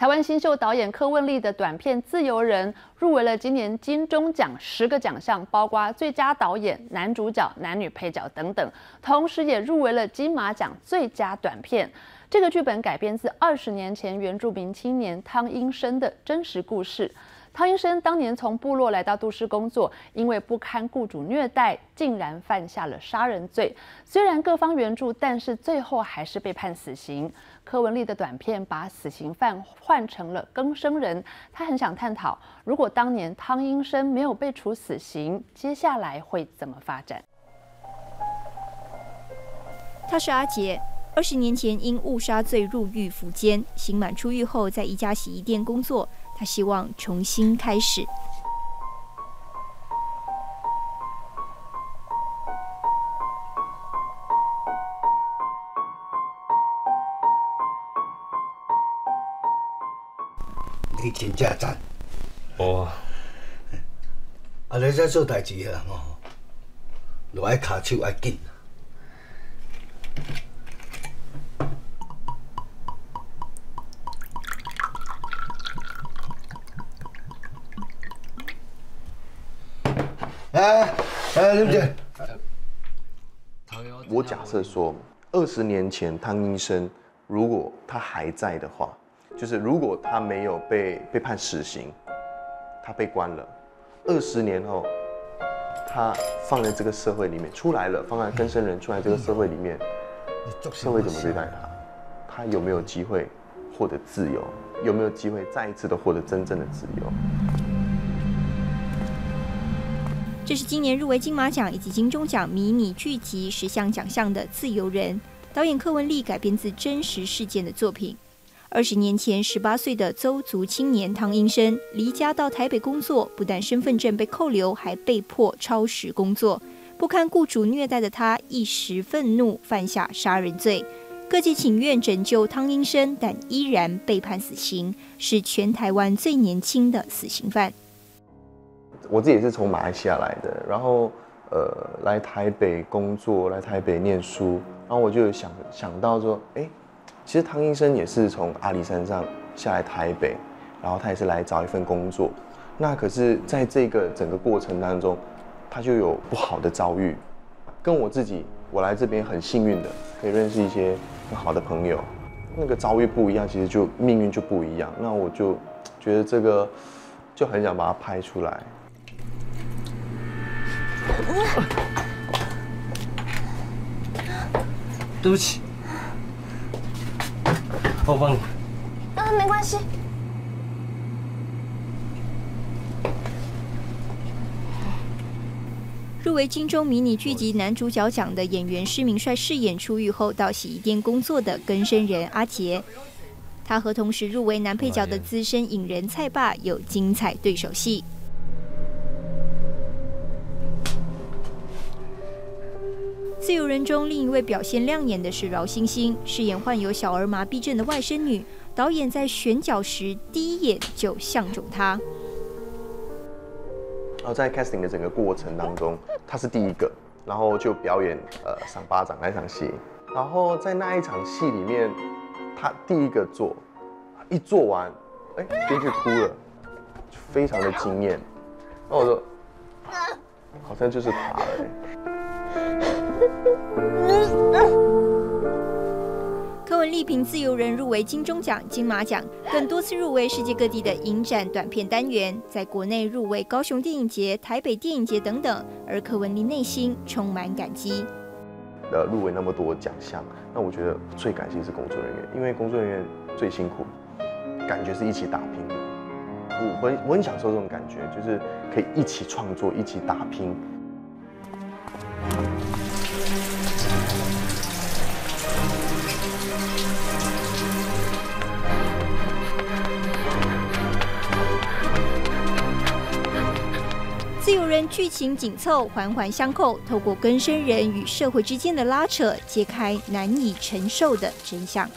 台湾新秀导演柯文丽的短片《自由人》入围了今年金钟奖十个奖项，包括最佳导演、男主角、男女配角等等，同时也入围了金马奖最佳短片。这个剧本改编自二十年前原住民青年汤英生的真实故事。汤英生当年从部落来到都市工作，因为不堪雇主虐待，竟然犯下了杀人罪。虽然各方援助，但是最后还是被判死刑。柯文丽的短片把死刑犯换成了更生人，他很想探讨，如果当年汤英生没有被处死刑，接下来会怎么发展？他是阿杰，二十年前因误杀罪入狱服监，刑满出狱后在一家洗衣店工作。他希望重新开始。你真正赞！哦，啊，你在做代志啊，吼，就爱卡手爱紧。哎哎，林姐，我假设说，二十年前汤医生如果他还在的话，就是如果他没有被被判死刑，他被关了，二十年后，他放在这个社会里面出来了，放在根生人出来这个社会里面，社会怎么对待他？他有没有机会获得自由？有没有机会再一次的获得真正的自由？这是今年入围金马奖以及金钟奖迷你剧集十项奖项的《自由人》，导演柯文丽改编自真实事件的作品。二十年前，十八岁的邹族青年汤英生离家到台北工作，不但身份证被扣留，还被迫超时工作。不堪雇主虐待的他，一时愤怒犯下杀人罪。各界请愿拯救汤英生，但依然被判死刑，是全台湾最年轻的死刑犯。我自己也是从马来西亚来的，然后呃来台北工作，来台北念书，然后我就想想到说，哎，其实汤医生也是从阿里山上下来台北，然后他也是来找一份工作，那可是在这个整个过程当中，他就有不好的遭遇，跟我自己，我来这边很幸运的可以认识一些很好的朋友，那个遭遇不一样，其实就命运就不一样，那我就觉得这个就很想把它拍出来。对不起，我帮你。啊，没关系。入围金钟迷你剧集男主角奖的演员施明帅饰演出狱后到洗衣店工作的根生人阿杰，他和同时入围男配角的资深影人蔡爸有精彩对手戏。自由人中另一位表现亮眼的是饶星星，饰演患有小儿麻痹症的外甥女。导演在选角时第一眼就相中她。然后在 casting 的整个过程当中，她是第一个，然后就表演呃赏巴掌那场戏。然后在那一场戏里面，她第一个做，一做完，哎，编剧哭了，非常的惊艳。那我说，好像就是他了。丽萍《自由人》入围金钟奖、金马奖，更多次入围世界各地的影展短片单元，在国内入围高雄电影节、台北电影节等等。而柯文丽内心充满感激。呃，入围那么多奖项，那我觉得最感谢是工作人员，因为工作人员最辛苦，感觉是一起打拼。我很我很享受这种感觉，就是可以一起创作，一起打拼。自由人剧情紧凑，环环相扣，透过根生人与社会之间的拉扯，揭开难以承受的真相。